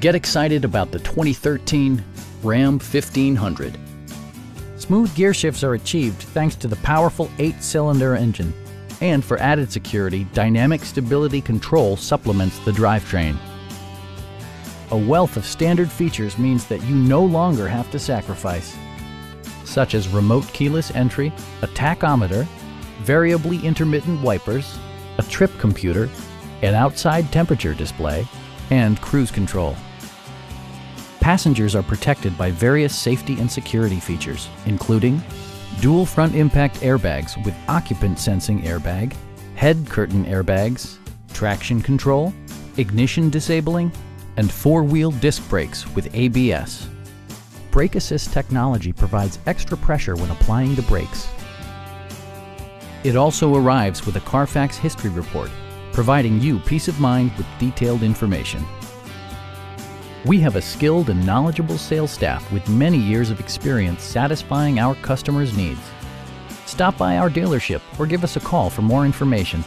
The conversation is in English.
Get excited about the 2013 Ram 1500. Smooth gear shifts are achieved thanks to the powerful eight-cylinder engine. And for added security, Dynamic Stability Control supplements the drivetrain. A wealth of standard features means that you no longer have to sacrifice, such as remote keyless entry, a tachometer, variably intermittent wipers, a trip computer, an outside temperature display, and cruise control. Passengers are protected by various safety and security features, including dual front impact airbags with occupant sensing airbag, head curtain airbags, traction control, ignition disabling, and four-wheel disc brakes with ABS. Brake Assist technology provides extra pressure when applying the brakes. It also arrives with a Carfax history report, providing you peace of mind with detailed information. We have a skilled and knowledgeable sales staff with many years of experience satisfying our customers' needs. Stop by our dealership or give us a call for more information.